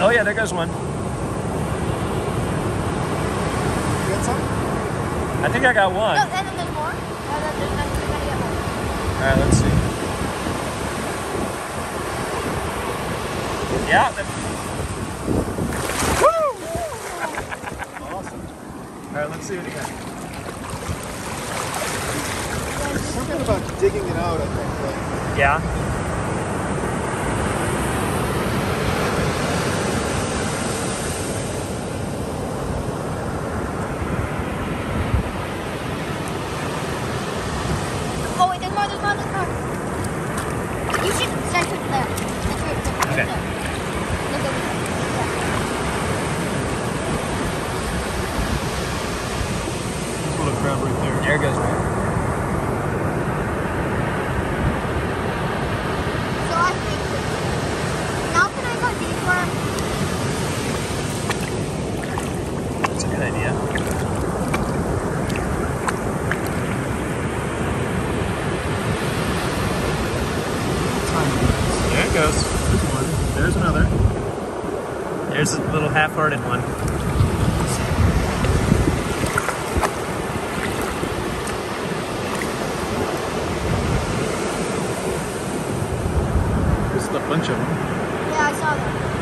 Oh yeah, there goes one. You got some? I think I got one. No, and then there's more. Oh, no, then there's, then we're gonna get more. All right, let's see. Yeah. that- Awesome. All right, let's see it again. There's something about digging it out, I think. Like, Yeah. Oh wait, there's more, there's more, there's more. You should center it there. Center it there. Okay. there. Look over there. little crab right there. There goes one. So I think now can I go deeper? That's a good idea. There it goes. There's one. There's another. There's a little half-hearted one. There's a bunch of them. Yeah, I saw that.